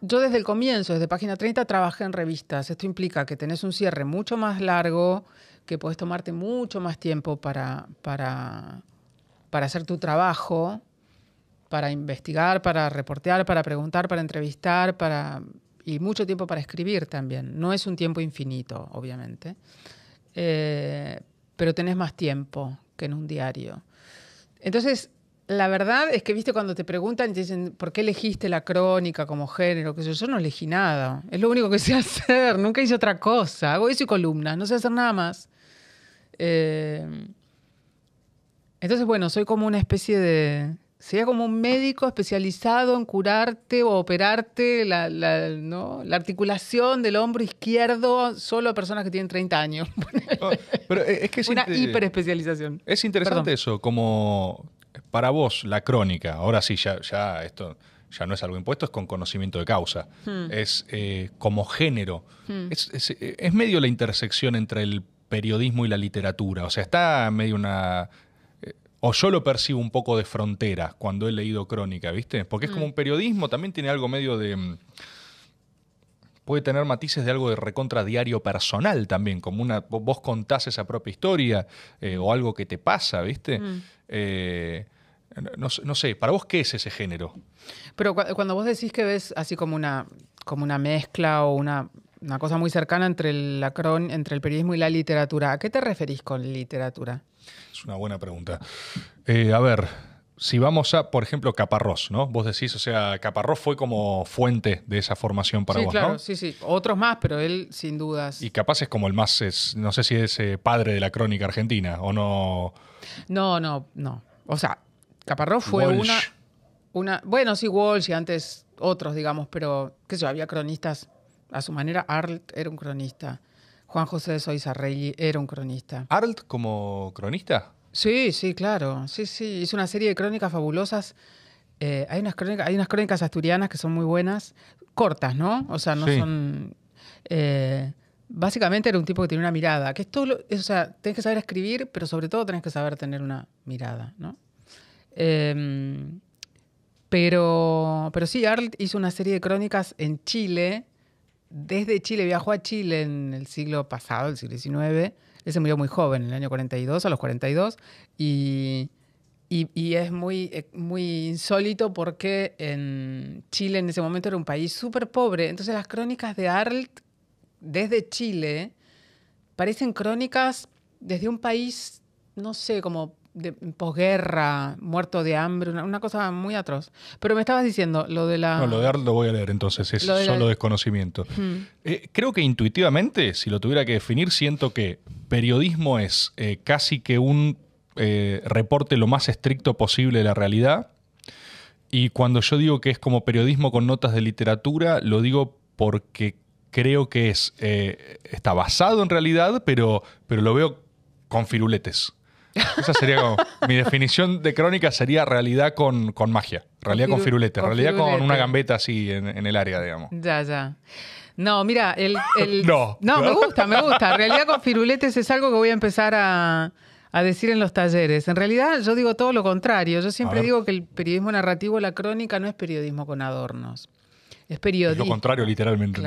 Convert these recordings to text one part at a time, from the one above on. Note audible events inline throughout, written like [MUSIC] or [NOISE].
yo desde el comienzo, desde página 30, trabajé en revistas. Esto implica que tenés un cierre mucho más largo, que podés tomarte mucho más tiempo para, para, para hacer tu trabajo, para investigar, para reportear, para preguntar, para entrevistar, para y mucho tiempo para escribir también. No es un tiempo infinito, obviamente, eh, pero tenés más tiempo que en un diario. Entonces, la verdad es que, viste, cuando te preguntan y te dicen, ¿por qué elegiste la crónica como género? Que yo, yo no elegí nada. Es lo único que sé [LAUGHS] hacer. Nunca hice otra cosa. Hago eso y columnas. No sé hacer nada más. Eh, entonces, bueno, soy como una especie de... Sería como un médico especializado en curarte o operarte la, ¿no? la articulación del hombro izquierdo solo a personas que tienen 30 años. Oh, [LAUGHS] pero es que es una hiperespecialización. Es interesante eso, como para vos, la crónica, ahora sí, ya, ya esto ya no es algo impuesto, es con conocimiento de causa. Hmm. Es eh, como género. Hmm. Es, medio la intersección entre el periodismo y la literatura. O sea, está medio una. Eh, o yo lo percibo un poco de frontera cuando he leído crónica, ¿viste? Porque es como hmm. un periodismo, también tiene algo medio de. Mm, puede tener matices de algo de recontra diario personal también, como una. Vos contás esa propia historia eh, o algo que te pasa, ¿viste? Eh, no, sé, ¿para vos qué es ese género? Pero cuando vos decís que ves así como una, como una mezcla o una, cosa muy cercana entre el, la entre el periodismo y la literatura, ¿a qué te referís con literatura? Es una buena pregunta. Eh, a ver, si vamos a, por ejemplo, Caparrós, ¿no? Vos decís, o sea, Caparrós fue como fuente de esa formación para vos, claro, Sí, sí, otros más, pero él sin dudas. Y capaz es como el más, no sé si es eh, padre de la crónica argentina o no. No, no, no. O sea, Caparrós fue una, una. Bueno, sí, Walsh y antes otros, digamos, pero qué sé yo, había cronistas a su manera. Arlt era un cronista. Juan José de Soizarregui era un cronista. ¿Arlt como cronista? Sí, sí, claro. Sí, sí. Hizo una serie de crónicas fabulosas. Eh, hay, unas crónicas, hay unas crónicas asturianas que son muy buenas, cortas, ¿no? O sea, no son. Eh, básicamente era un tipo que tenía una mirada, que es todo, o sea, tenés que saber escribir, pero sobre todo tenés que saber tener una mirada, ¿no? Em, pero, pero sí, Arlt hizo una serie de crónicas en Chile. Desde Chile, viajó a Chile en el siglo pasado, el siglo XIX. Él se murió muy joven, en el año 42, a los 42. Y, y, es muy, eh, muy insólito porque en Chile en ese momento era un país súper pobre. Entonces las crónicas de Arlt desde Chile parecen crónicas desde un país, no sé, como de posguerra, muerto de hambre, una, cosa muy atroz. Pero me estabas diciendo lo de la. No, lo de Arlt lo voy a leer entonces, es solo desconocimiento. Eh, creo que intuitivamente, si lo tuviera que definir, siento que periodismo es eh, casi que un eh, reporte lo más estricto posible de la realidad. Y cuando yo digo que es como periodismo con notas de literatura, lo digo porque creo que es está basado en realidad, pero, pero lo veo con firuletes. Esa sería como, mi definición de crónica sería realidad con, magia, realidad con, firulete, realidad con una gambeta así en, el área, digamos. Ya, ya. No, mira, el... [LAUGHS] no. No, me gusta, me gusta. Realidad con firuletes es algo que voy a empezar a, decir en los talleres. En realidad yo digo todo lo contrario. Yo siempre digo que el periodismo narrativo, la crónica, no es periodismo con adornos. Es periodismo. lo contrario, literalmente.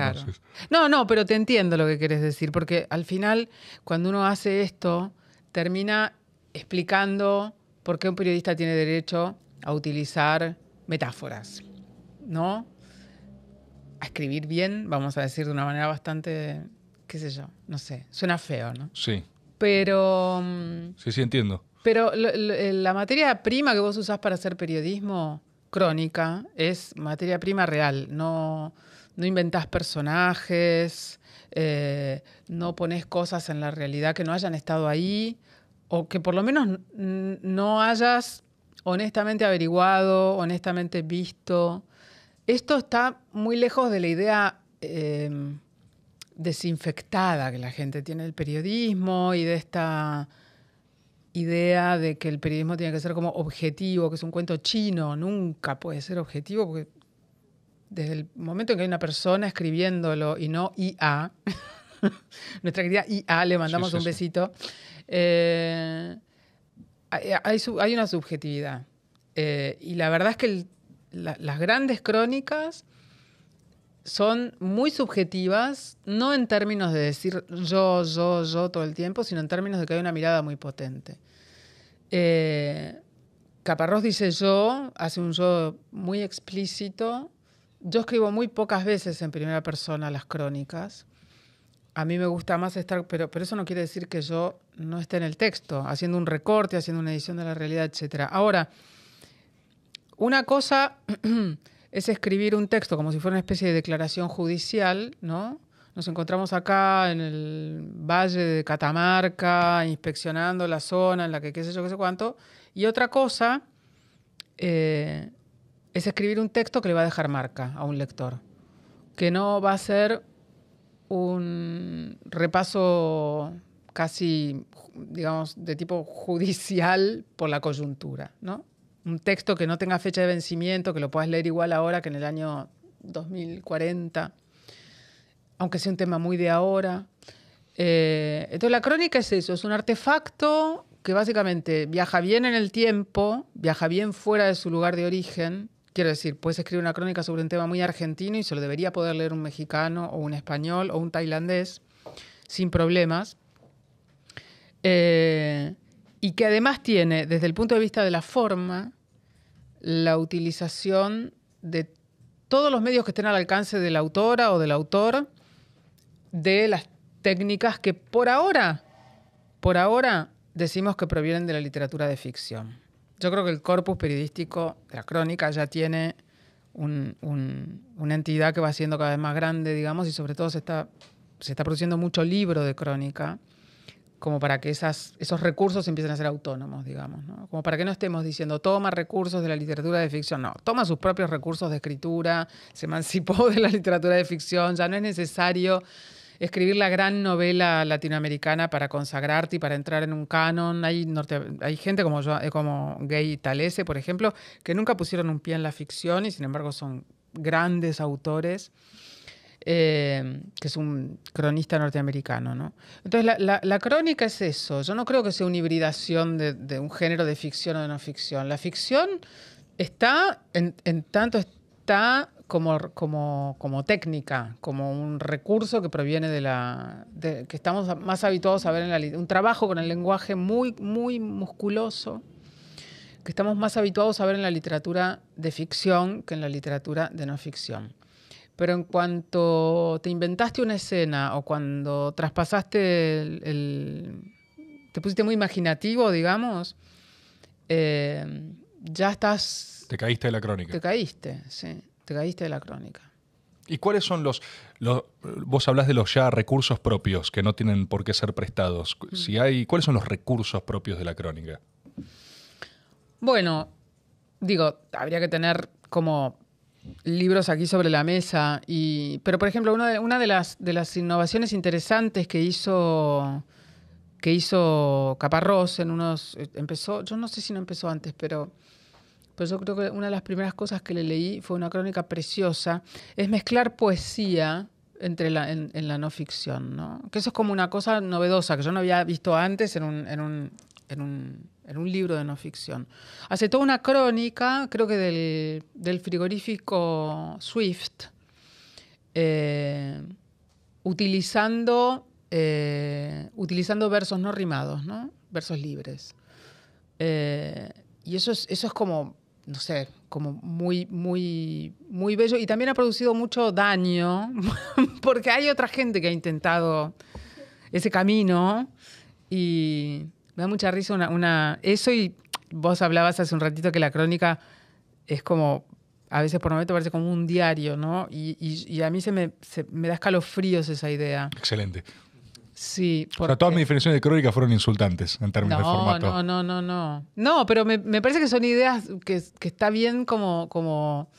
No, no, pero te entiendo lo que quieres decir, porque al final, cuando uno hace esto, termina explicando por qué un periodista tiene derecho a utilizar metáforas, ¿no? A escribir bien, vamos a decir de una manera bastante, qué sé yo, no sé, suena feo, ¿no? Sí. Pero... Mm, sí, sí, entiendo. Pero la materia prima que vos usás para hacer periodismo crónica es materia prima real, no, no inventás personajes, eh, no pones cosas en la realidad que no hayan estado ahí o que por lo menos no hayas honestamente averiguado, honestamente visto. Esto está muy lejos de la idea em, desinfectada que la gente tiene del periodismo y de esta idea de que el periodismo tiene que ser como objetivo, que es un cuento chino, nunca puede ser objetivo porque desde el momento en que hay una persona escribiéndolo y no IA, [LAUGHS] nuestra querida IA, le mandamos un besito, eh, hay, una subjetividad. Eh, y la verdad es que las grandes crónicas son muy subjetivas, no en términos de decir yo, yo, yo todo el tiempo, sino en términos de que hay una mirada muy potente. Eh, Caparrós dice yo, hace un yo muy explícito. Yo escribo muy pocas veces en primera persona las crónicas. A mí me gusta más estar, pero, pero eso no quiere decir que yo no esté en el texto, haciendo un recorte, haciendo una edición de la realidad, etc. Ahora, una cosa [CLEARS THROAT] es escribir un texto como si fuera una especie de declaración judicial, ¿no? Nos encontramos acá en el valle de Catamarca, inspeccionando la zona en la que qué sé yo, qué sé cuánto. Y otra cosa eh, es escribir un texto que le va a dejar marca a un lector, que no va a ser un repaso casi, digamos, de tipo judicial por la coyuntura, ¿no? un texto que no tenga fecha de vencimiento, que lo puedas leer igual ahora que en el año 2040, aunque sea un tema muy de ahora. Eh, entonces la crónica es eso, es un artefacto que básicamente viaja bien en el tiempo, viaja bien fuera de su lugar de origen. Quiero decir, puedes escribir una crónica sobre un tema muy argentino y se lo debería poder leer un mexicano o un español o un tailandés sin problemas. Eh, y que además tiene, desde el punto de vista de la forma, la utilización de todos los medios que estén al alcance de la autora o del autor, de las técnicas que por ahora, por ahora decimos que provienen de la literatura de ficción. Yo creo que el corpus periodístico de la crónica ya tiene una entidad que va siendo cada vez más grande, digamos, y sobre todo se está, se está produciendo mucho libro de crónica como para que esas, esos recursos empiecen a ser autónomos, digamos. Como para que no estemos diciendo, toma recursos de la literatura de ficción, no, toma sus propios recursos de escritura, se emancipó [LAUGHS] de la literatura de ficción, ya no es necesario escribir la gran novela latinoamericana para consagrarte y para entrar en un canon. Hay, hay gente como yo, eh, como Gay Talese, por ejemplo, que nunca pusieron un pie en la ficción y sin embargo son grandes autores. Eh, que es un cronista norteamericano. ¿no? Entonces, la, crónica es eso. Yo no creo que sea una hibridación de, un género de ficción o de no ficción. La ficción está, en, tanto está como, como, como, técnica, como un recurso que proviene de la. que estamos más habituados a ver en la un trabajo con el lenguaje muy, muy musculoso, que estamos más habituados a ver en la literatura de ficción que en la literatura de no ficción. Pero en cuanto te inventaste una escena o cuando traspasaste el, te pusiste muy imaginativo, digamos, eh, ya estás... Te caíste de la crónica. Te caíste, sí, te caíste de la crónica. ¿Y cuáles son los, vos hablas de los ya recursos propios que no tienen por qué ser prestados? Mm. Si hay, ¿cuáles son los recursos propios de la crónica? Bueno, digo, habría que tener como libros aquí sobre la mesa. Y, pero, por ejemplo, una de, una de, las, de las innovaciones interesantes que hizo, que hizo Caparrós en unos... Empezó, yo no sé si no empezó antes, pero, pero yo creo que una de las primeras cosas que le leí fue una crónica preciosa, es mezclar poesía entre la, en, la no ficción, ¿no? Que eso es como una cosa novedosa que yo no había visto antes en un, libro de no ficción. Hace toda una crónica, creo que del, frigorífico Swift, eh, utilizando, eh, utilizando versos no rimados, ¿no? versos libres. Eh, y eso es, eso es como, no sé, como muy, muy, muy bello. Y también ha producido mucho daño, [LAUGHS] porque hay otra gente que ha intentado ese camino y me da mucha risa una, eso y vos hablabas hace un ratito que la crónica es como, a veces por momento parece como un diario, ¿no? Y, a mí se me, me da escalofríos esa idea. Excelente. Sí. Porque... todas mis definiciones de crónica fueron insultantes en términos de formato. No, no, no, no. No, pero me, parece que son ideas que, que está bien como, como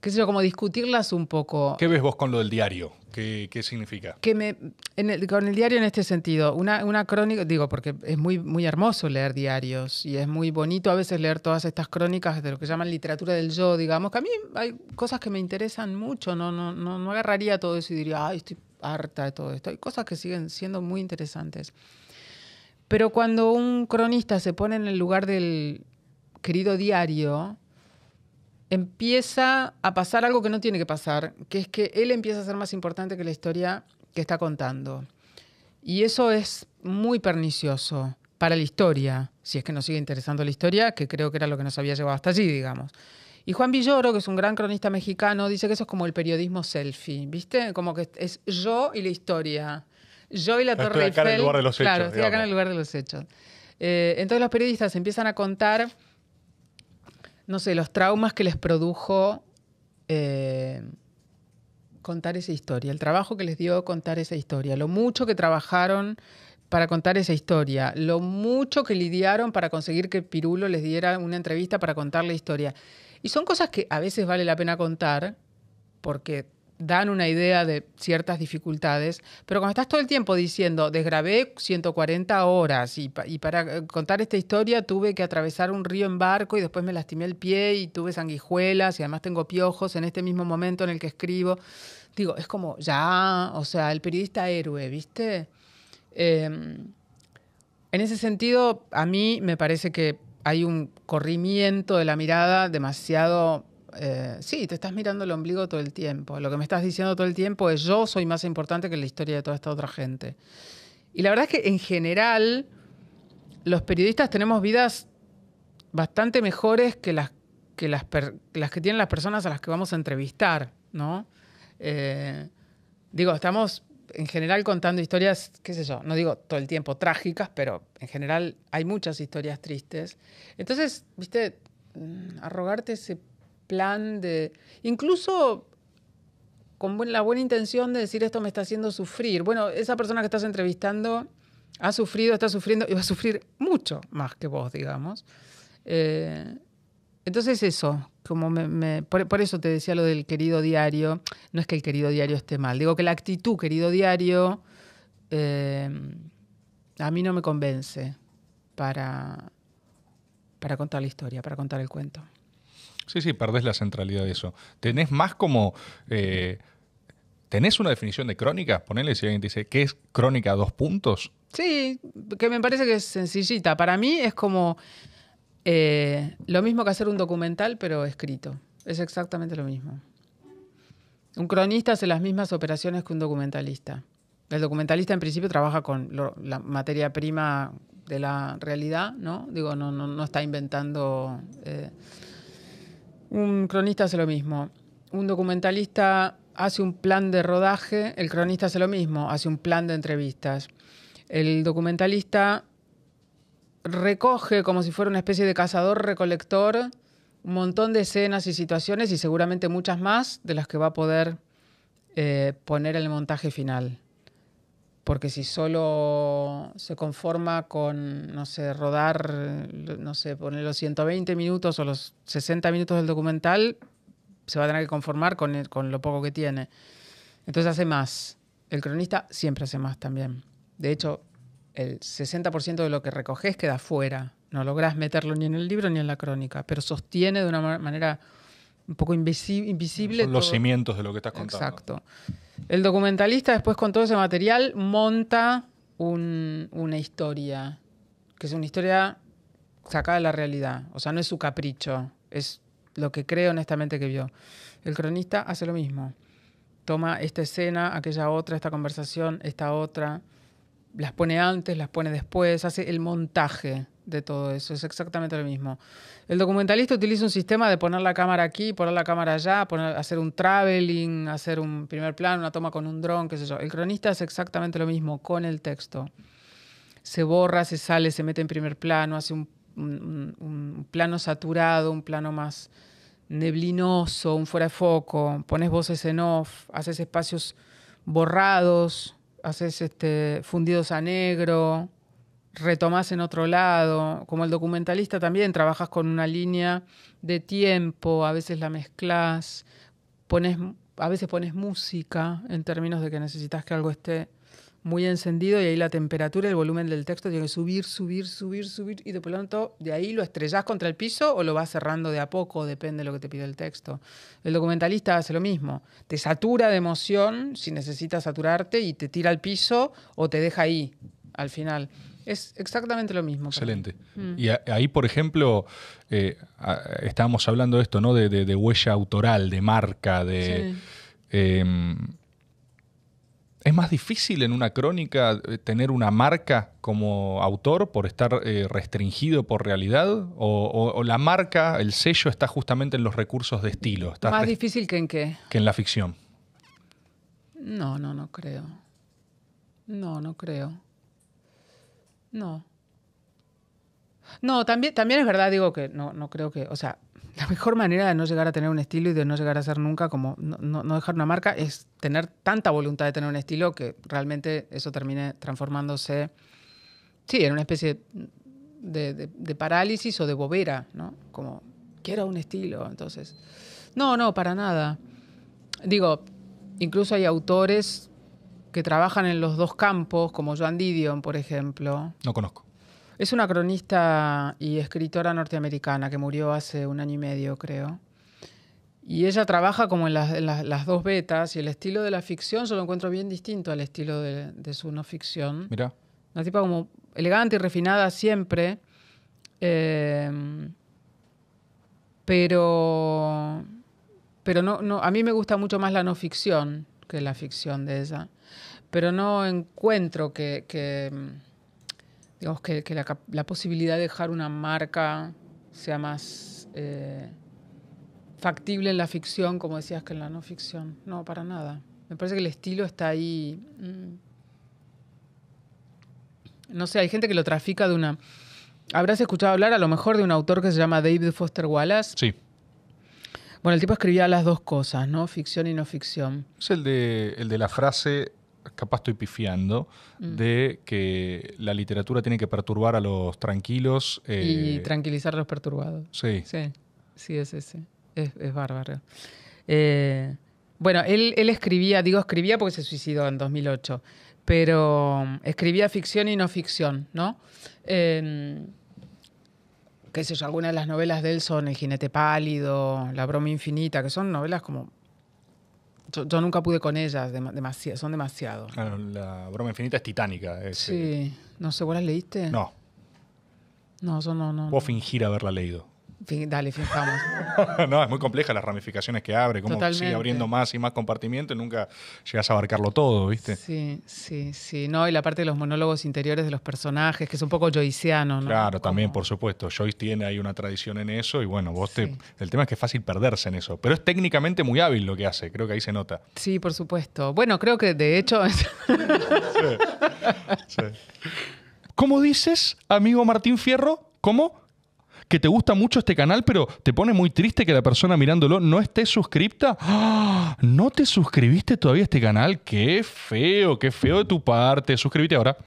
qué sé yo, como discutirlas un poco. ¿Qué ves vos con lo del diario? ¿Qué, significa? Que me, con el diario en este sentido, una, una, crónica, digo, porque es muy, muy hermoso leer diarios y es muy bonito a veces leer todas estas crónicas de lo que llaman literatura del yo, digamos, que a mí hay cosas que me interesan mucho, no, no, no, no agarraría todo eso y diría, ay, estoy harta de todo esto. Hay cosas que siguen siendo muy interesantes. Pero cuando un cronista se pone en el lugar del querido diario, empieza a pasar algo que no tiene que pasar, que es que él empieza a ser más importante que la historia que está contando. Y eso es muy pernicioso para la historia, si es que nos sigue interesando la historia, que creo que era lo que nos había llevado hasta allí, digamos. Y Juan Villoro, que es un gran cronista mexicano, dice que eso es como el periodismo selfie, ¿viste? Como que es yo y la historia. Yo y la Torre Eiffel. en el lugar de los hechos. Claro, estoy acá en el lugar de los hechos. Eh, entonces los periodistas empiezan a contar, no sé, los traumas que les produjo eh, contar esa historia, el trabajo que les dio contar esa historia, lo mucho que trabajaron para contar esa historia, lo mucho que lidiaron para conseguir que Pirulo les diera una entrevista para contar la historia. Y son cosas que a veces vale la pena contar porque dan una idea de ciertas dificultades, pero cuando estás todo el tiempo diciendo, desgrabé 140 horas y, para eh, contar esta historia tuve que atravesar un río en barco y después me lastimé el pie y tuve sanguijuelas y además tengo piojos en este mismo momento en el que escribo, digo, es como, ya, o sea, el periodista héroe, ¿viste? Em, en ese sentido, a mí me parece que hay un corrimiento de la mirada demasiado... Eh, sí, te estás mirando el ombligo todo el tiempo. Lo que me estás diciendo todo el tiempo es yo soy más importante que la historia de toda esta otra gente. Y la verdad es que en general los periodistas tenemos vidas bastante mejores que las que, tienen las personas a las que vamos a entrevistar, ¿no? Eh, digo, estamos en general contando historias, qué sé yo, no digo todo el tiempo trágicas, pero en general hay muchas historias tristes. Entonces, viste, mm, arrogarte ese plan de, incluso con la buena intención de decir esto me está haciendo sufrir. Bueno, esa persona que estás entrevistando ha sufrido, está sufriendo y va a sufrir mucho más que vos, digamos. Eh, entonces eso, como me, por, eso te decía lo del querido diario, no es que el querido diario esté mal, digo que la actitud querido diario eh, a mí no me convence para, para contar la historia, para contar el cuento. Sí, sí, perdés la centralidad de eso. Tenés más como... Eh, ¿Tenés una definición de crónica? Ponele si alguien te dice, ¿qué es crónica dos puntos? Sí, que me parece que es sencillita. Para mí es como eh, lo mismo que hacer un documental, pero escrito. Es exactamente lo mismo. Un cronista hace las mismas operaciones que un documentalista. El documentalista en principio trabaja con la materia prima de la realidad, ¿no? Digo, no, no, está inventando. Eh, un cronista hace lo mismo. Un documentalista hace un plan de rodaje, el cronista hace lo mismo, hace un plan de entrevistas. El documentalista recoge como si fuera una especie de cazador-recolector un montón de escenas y situaciones y seguramente muchas más de las que va a poder eh, poner en el montaje final. Porque si solo se conforma con, no sé, rodar, no sé, poner los 120 minutos o los 60 minutos del documental, se va a tener que conformar con, con lo poco que tiene. Entonces hace más. El cronista siempre hace más también. De hecho, el 60% de lo que recoges queda fuera. No logras meterlo ni en el libro ni en la crónica, pero sostiene de una manera un poco invisible. Son los cimientos de lo que estás contando. Exacto. El documentalista después con todo ese material monta una historia, que es una historia sacada de la realidad. O sea, no es su capricho, es lo que cree honestamente que vio. El cronista hace lo mismo. Toma esta escena, aquella otra, esta conversación, esta otra las pone antes, las pone después, hace el montaje de todo eso, es exactamente lo mismo. El documentalista utiliza un sistema de poner la cámara aquí, poner la cámara allá, hacer un traveling, hacer un primer plano, una toma con un dron, qué sé yo. El cronista es exactamente lo mismo con el texto. Se borra, se sale, se mete en primer plano, hace un, un plano saturado, un plano más neblinoso, un fuera de foco, pones voces en off, haces espacios borrados, haces este, fundidos a negro, retomás en otro lado. Como el documentalista también trabajas con una línea de tiempo, a veces la mezclas, pones, a veces pones música en términos de que necesitas que algo esté muy encendido y ahí la temperatura y el volumen del texto tiene que subir, subir, subir, subir y de pronto de ahí lo estrellás contra el piso o lo vas cerrando de a poco, depende de lo que te pide el texto. El documentalista hace lo mismo, te satura de emoción si necesitas saturarte y te tira al piso o te deja ahí al final. Es exactamente lo mismo. Excelente. Mm. Y ahí, por ejemplo, eh, estábamos hablando de esto, ¿no? De, huella autoral, de marca, de... Em, ¿Es más difícil en una crónica eh, tener una marca como autor por estar eh, restringido por realidad? O, la marca, el sello está justamente en los recursos de estilo? ¿Está ¿Más difícil que en qué? Que en la ficción. No, no, no creo. No, no creo. No. No, también, también es verdad, digo que no, no creo que, o sea, la mejor manera de no llegar a tener un estilo y de no llegar a ser nunca como no, dejar una marca es tener tanta voluntad de tener un estilo que realmente eso termine transformándose, sí, en una especie de, de, parálisis o de bobera, ¿no? Como, quiero un estilo, entonces. No, no, para nada. Digo, incluso hay autores que trabajan en los dos campos, como Joan Didion, por ejemplo. No conozco. Es una cronista y escritora norteamericana que murió hace un año y medio, creo. Y ella trabaja como en, las, dos betas y el estilo de la ficción yo lo encuentro bien distinto al estilo de, su no ficción. Mira. Una tipa como elegante y refinada siempre. Em, pero pero no, no, a mí me gusta mucho más la no ficción que la ficción de ella. Pero no encuentro que digamos que, la, posibilidad de dejar una marca sea más eh, factible en la ficción, como decías, que en la no ficción. No, para nada. Me parece que el estilo está ahí. Mm. No sé, hay gente que lo trafica de una. Habrás escuchado hablar a lo mejor de un autor que se llama David Foster Wallace. Sí. Bueno, el tipo escribía las dos cosas, ¿no? Ficción y no ficción. Es el de, el de la frase capaz estoy pifiando, mm. de que la literatura tiene que perturbar a los tranquilos. y eh, tranquilizar a los perturbados. Sí. Sí, sí, es ese. Es, bárbaro. Eh, bueno, él, escribía, digo escribía porque se suicidó en 2008, pero um, escribía ficción y no ficción, ¿no? Eh, qué sé yo, algunas de las novelas de él son El jinete pálido, La broma infinita, que son novelas como yo, nunca pude con ellas, son demasiado. la broma infinita es titánica. sí, eh, no sé, ¿vos las leíste? No. No, yo no, no. Puedo fingir haberla leído. Dale, fijamos. [LAUGHS] no, es muy compleja las ramificaciones que abre, cómo sigue abriendo más y más compartimientos, nunca llegas a abarcarlo todo, ¿viste? Sí, sí, sí. No, y la parte de los monólogos interiores de los personajes, que es un poco joyceano, ¿no? Claro, también, por supuesto. Joyce tiene ahí una tradición en eso y bueno, vos te. El tema es que es fácil perderse en eso. Pero es técnicamente muy hábil lo que hace, creo que ahí se nota. Sí, por supuesto. Bueno, creo que de hecho. [LAUGHS] sí. ¿Cómo dices, amigo Martín Fierro? ¿Cómo? Que te gusta mucho este canal, pero te pone muy triste que la persona mirándolo no esté suscripta. ¡Ah! ¿No te suscribiste todavía a este canal? Qué feo, qué feo de tu parte. Suscríbete ahora.